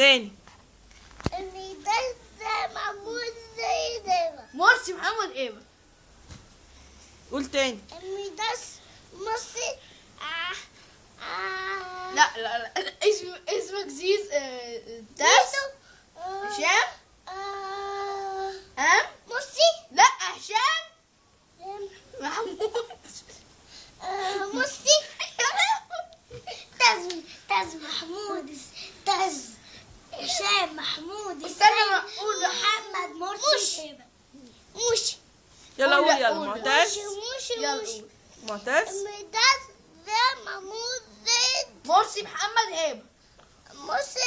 تاني. الميدان ده معمول زي ده مرسي محمد ايمن قول تاني. الميدان مصري آه آه. لا لا لا. اسم اسمك زيز آه، تاس آه، هشام. ام مصري لا هشام. محمود. مصري تاز تاز محمود. تاز هشام محمود استنى ما أقول. محمد مرسي مش يلا قول قول لا، يلا. معتز مش يلا. معتز؟ الميدان ده معمول زي مرسي محمد عم زريبة